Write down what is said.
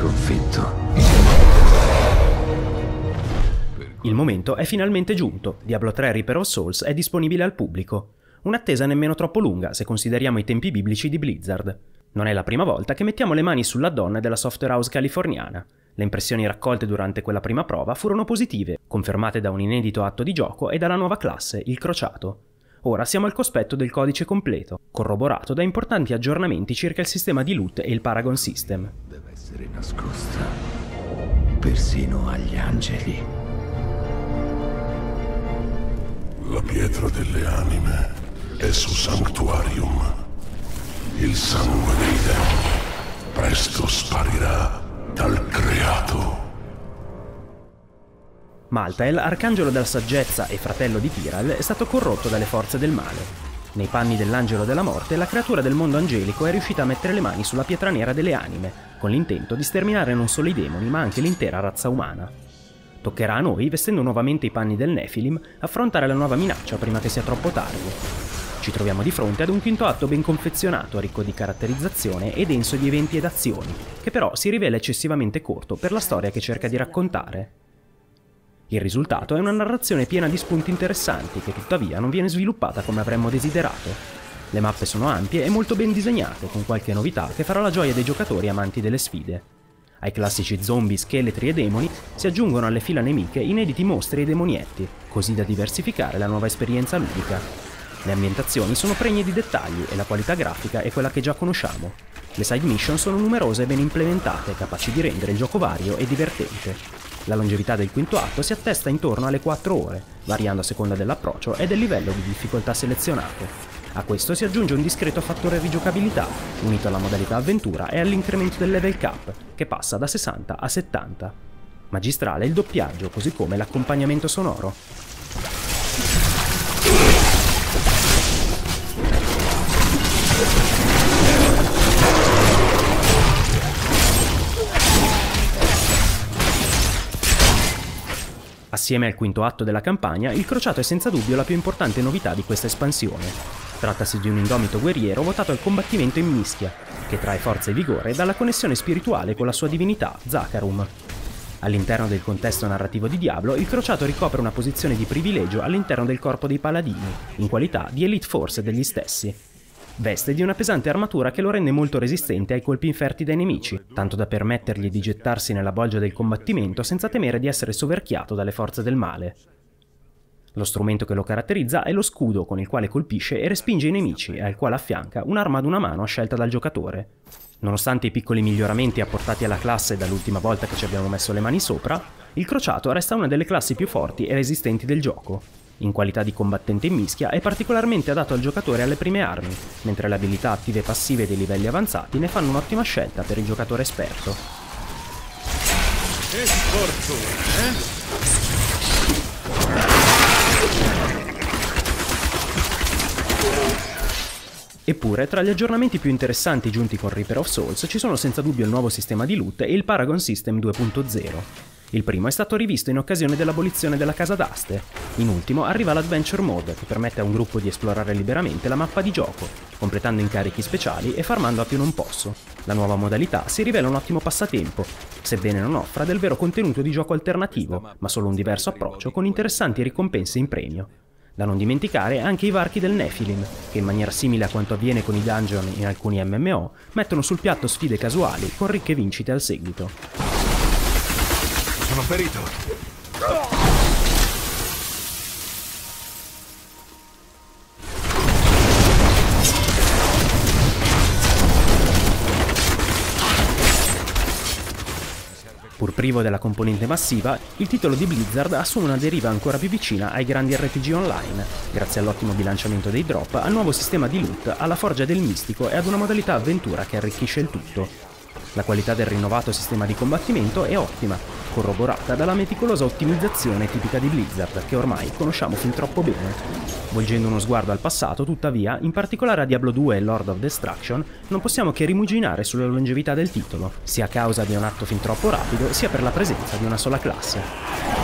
sconfitto. Il momento è finalmente giunto. Diablo 3 Reaper of Souls è disponibile al pubblico. Un'attesa nemmeno troppo lunga se consideriamo i tempi biblici di Blizzard. Non è la prima volta che mettiamo le mani sulla donna della software house californiana. Le impressioni raccolte durante quella prima prova furono positive, confermate da un inedito atto di gioco e dalla nuova classe, il crociato. Ora siamo al cospetto del codice completo, corroborato da importanti aggiornamenti circa il sistema di loot e il Paragon System. Essere nascosta, persino agli angeli. La pietra delle anime è su Sanctuarium. Il sangue dei demoni presto sparirà dal creato. Maltael, arcangelo della saggezza e fratello di Tyral, è stato corrotto dalle forze del male. Nei panni dell'angelo della morte, la creatura del mondo angelico è riuscita a mettere le mani sulla pietra nera delle anime, con l'intento di sterminare non solo i demoni, ma anche l'intera razza umana. Toccherà a noi, vestendo nuovamente i panni del Nephilim, affrontare la nuova minaccia prima che sia troppo tardi. Ci troviamo di fronte ad un quinto atto ben confezionato, ricco di caratterizzazione e denso di eventi ed azioni, che però si rivela eccessivamente corto per la storia che cerca di raccontare. Il risultato è una narrazione piena di spunti interessanti che tuttavia non viene sviluppata come avremmo desiderato. Le mappe sono ampie e molto ben disegnate, con qualche novità che farà la gioia dei giocatori amanti delle sfide. Ai classici zombie, scheletri e demoni si aggiungono alle fila nemiche inediti mostri e demonietti, così da diversificare la nuova esperienza ludica. Le ambientazioni sono pregne di dettagli e la qualità grafica è quella che già conosciamo. Le side mission sono numerose e ben implementate, capaci di rendere il gioco vario e divertente. La longevità del quinto atto si attesta intorno alle 4 ore, variando a seconda dell'approccio e del livello di difficoltà selezionato. A questo si aggiunge un discreto fattore rigiocabilità, unito alla modalità avventura e all'incremento del level cap, che passa da 60 a 70. Magistrale il doppiaggio, così come l'accompagnamento sonoro. Assieme al quinto atto della campagna, il crociato è senza dubbio la più importante novità di questa espansione. Trattasi di un indomito guerriero votato al combattimento in mischia, che trae forza e vigore dalla connessione spirituale con la sua divinità, Zakarum. All'interno del contesto narrativo di Diablo, il crociato ricopre una posizione di privilegio all'interno del corpo dei paladini, in qualità di elite force degli stessi. Veste di una pesante armatura che lo rende molto resistente ai colpi inferti dai nemici, tanto da permettergli di gettarsi nella bolgia del combattimento senza temere di essere soverchiato dalle forze del male. Lo strumento che lo caratterizza è lo scudo con il quale colpisce e respinge i nemici e al quale affianca un'arma ad una mano scelta dal giocatore. Nonostante i piccoli miglioramenti apportati alla classe dall'ultima volta che ci abbiamo messo le mani sopra, il crociato resta una delle classi più forti e resistenti del gioco. In qualità di combattente in mischia è particolarmente adatto al giocatore alle prime armi, mentre le abilità attive e passive dei livelli avanzati ne fanno un'ottima scelta per il giocatore esperto. Che sfortuna, eh? Eppure, tra gli aggiornamenti più interessanti giunti con Reaper of Souls ci sono senza dubbio il nuovo sistema di loot e il Paragon System 2.0. Il primo è stato rivisto in occasione dell'abolizione della casa d'aste. In ultimo arriva l'Adventure Mode, che permette a un gruppo di esplorare liberamente la mappa di gioco, completando incarichi speciali e farmando a più non posso. La nuova modalità si rivela un ottimo passatempo, sebbene non offra del vero contenuto di gioco alternativo, ma solo un diverso approccio con interessanti ricompense in premio. Da non dimenticare anche i varchi del Nephilim, che in maniera simile a quanto avviene con i dungeon in alcuni MMO, mettono sul piatto sfide casuali con ricche vincite al seguito. Sono ferito. Pur privo della componente massiva, il titolo di Blizzard assume una deriva ancora più vicina ai grandi RPG online, grazie all'ottimo bilanciamento dei drop, al nuovo sistema di loot, alla forgia del mistico e ad una modalità avventura che arricchisce il tutto. La qualità del rinnovato sistema di combattimento è ottima, corroborata dalla meticolosa ottimizzazione tipica di Blizzard, che ormai conosciamo fin troppo bene. Volgendo uno sguardo al passato, tuttavia, in particolare a Diablo 2 e Lord of Destruction, non possiamo che rimuginare sulla longevità del titolo, sia a causa di un atto fin troppo rapido, sia per la presenza di una sola classe.